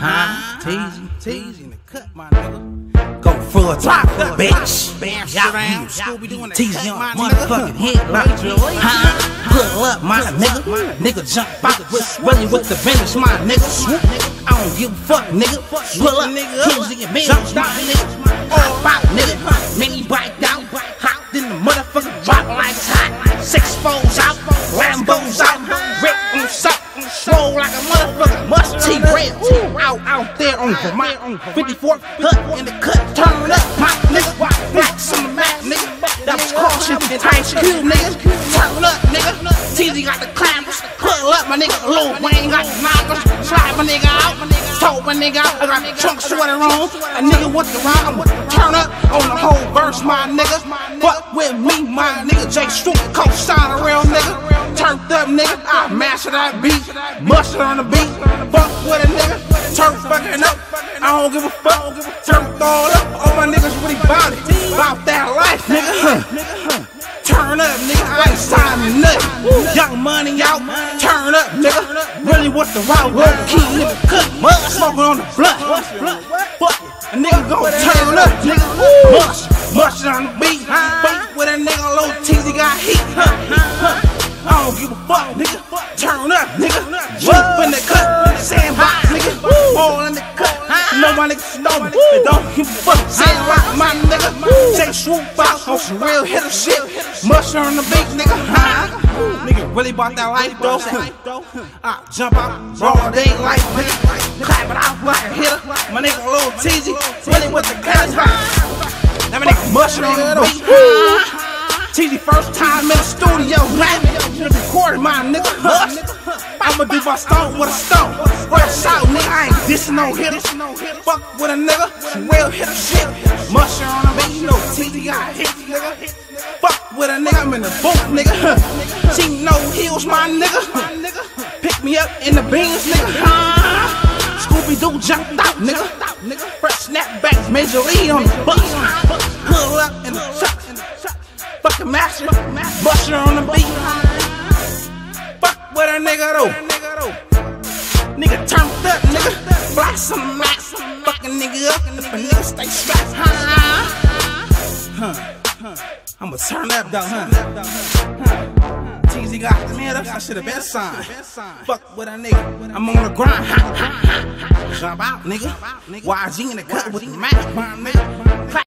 Huh? Teezy in the cut, my nigga. Go full top, bitch. Y'all Scooby doing Teezy on motherfucking head, huh? Pull up, my nigga. Nigga jump out, really with the bench, my nigga. I don't give a fuck, nigga. Pull up, Teezy and bench, my nigga. All about, nigga. Mini bike out, hot in the motherfucker drop like hot. Six foes out, Lambos out, Out, out there on Vermont, 54 hut in the cut, turn up, my nigga. Blacks on the map, nigga. That was caution Ice Cube, nigga. Turn up, nigga. Teezy got the clampers, pull up, my nigga. Lil Wayne got the knockers, slide my nigga out, told my nigga out. I got the trunk sweater on, a nigga with the. I'ma turn up on the whole verse, my nigga. Fuck with me, my nigga. Jay Stroop, co-sign a real nigga. Turned up, nigga. I master that beat. Mustard on the beat. Fuck with a nigga. Turn fucking up. I don't give a fuck. Turn all up. All my niggas really bout it. About that life, nigga. Huh. Turn up, nigga. I ain't signing nothing. Young money out. Turn up, nigga. Really what's the route? Roll key, nigga. Cut. Mud smoking on the blunt. Fuck. A nigga gon' turn up, nigga. Mush in the cut. No my niggas know me. They don't give a fuck. Sandbox, my nigga. Say swoop out on some real hitter shit. Mush on the beat, nigga. Huh? Nigga really bought that life, though. I jump out, broad daylight, nigga. Clap it out like a hitter. My nigga, a little Teezy. Really with the class That my nigga mushing on the beat. Teezy first time in the studio, rapping, recording my nigga hush. I'ma do my stone with a stone. Fresh out, nigga, I ain't dissing no hitter. Fuck with a nigga, real hitter shit. Musher on the beat, you know got hit, nigga. Fuck with a nigga, I'm in the booth, nigga. See no heels, my nigga. Pick me up in the beans, nigga. Uh-huh. Scooby Doo jumped out, nigga. Fresh snapback, major lead on the bus. Pull up in the truck. Fucking master, buster on the beat. Fuck with a nigga though. Nigga turned up, nigga. Fly some max. Fucking nigga up. If a nigga stay strapped, huh? Huh. I'ma turn up though, huh? huh. Teezy got the man up, that shit the best sign. Fuck with a nigga, I'm on the grind. Ha, ha, ha. Jump out, nigga. YG in the cut with the Mac.